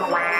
Bye.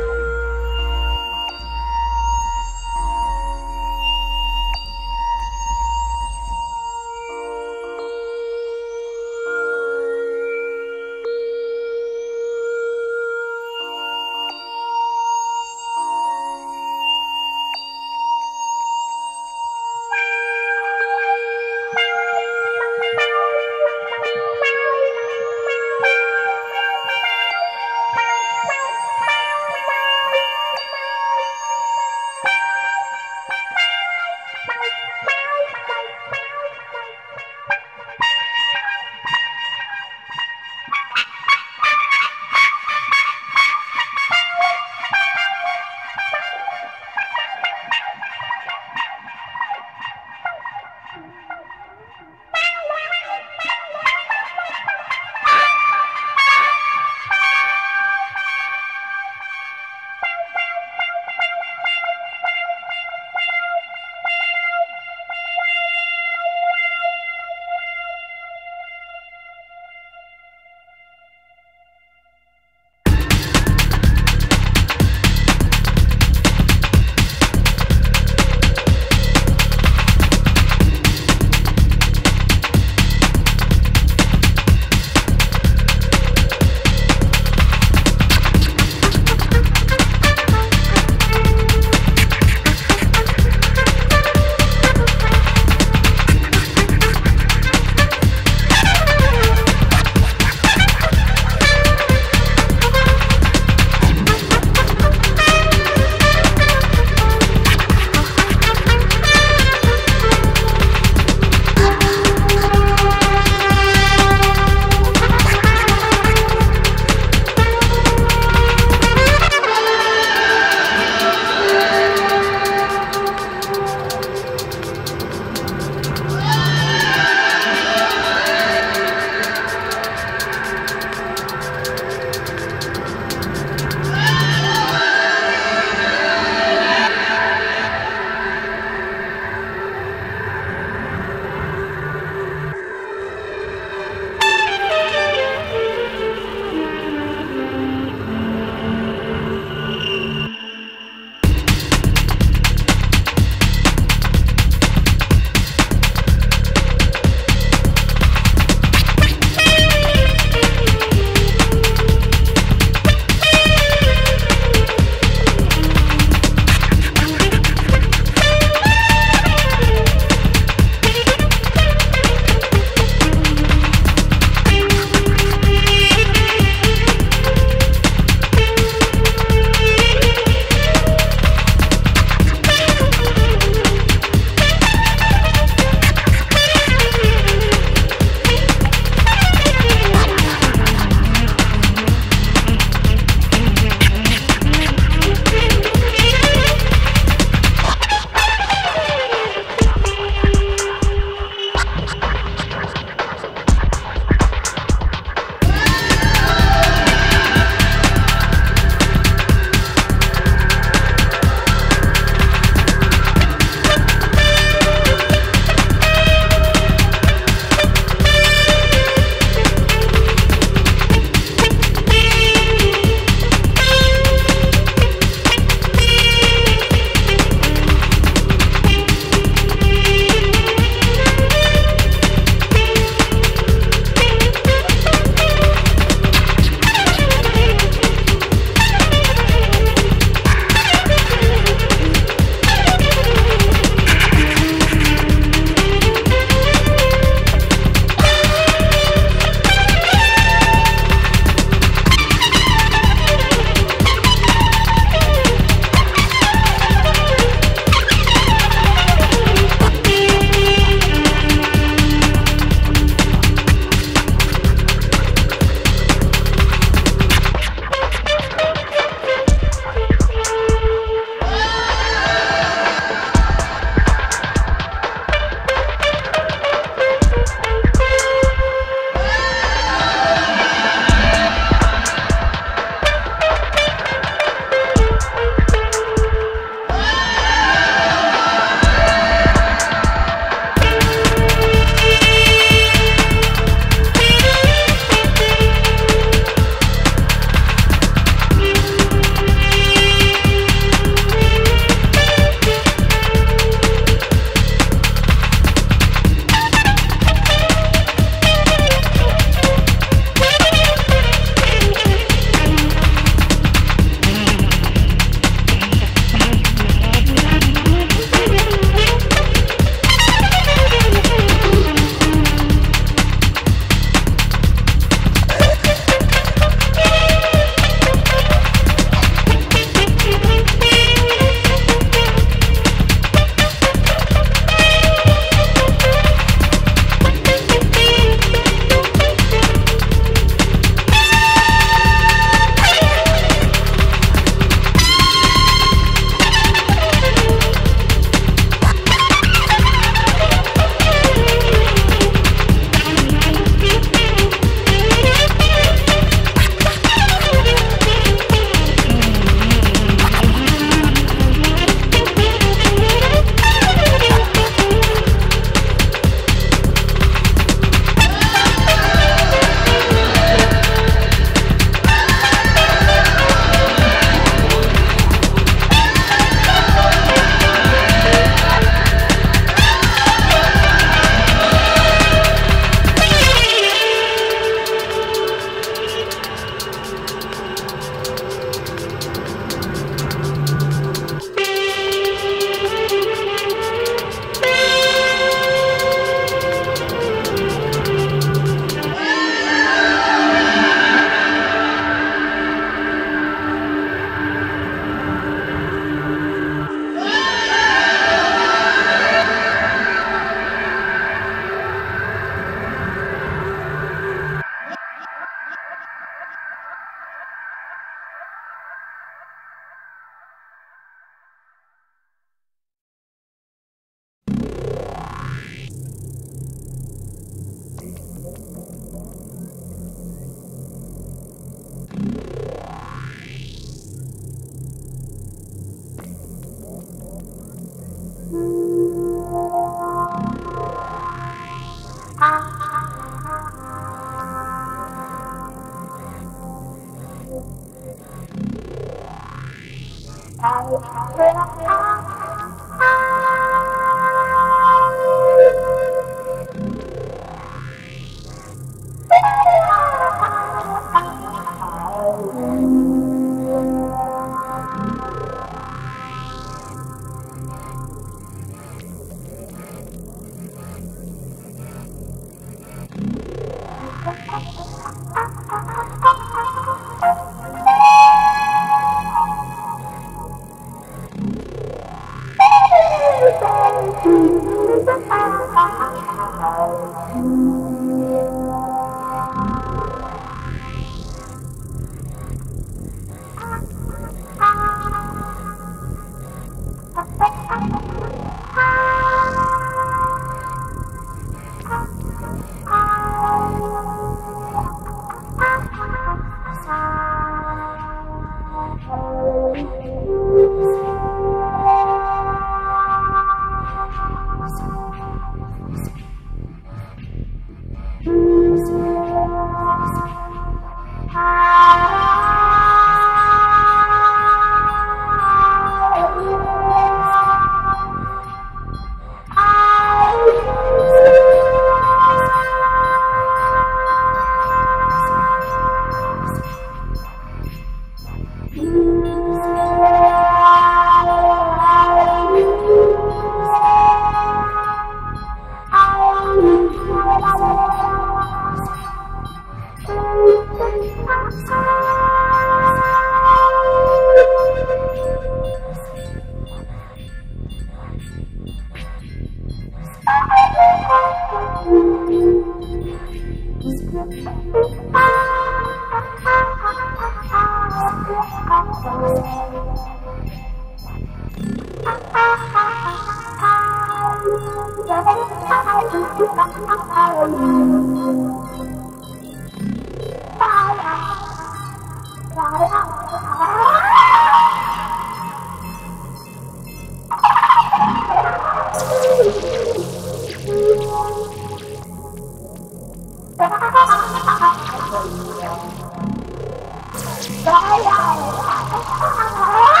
Trời ơi!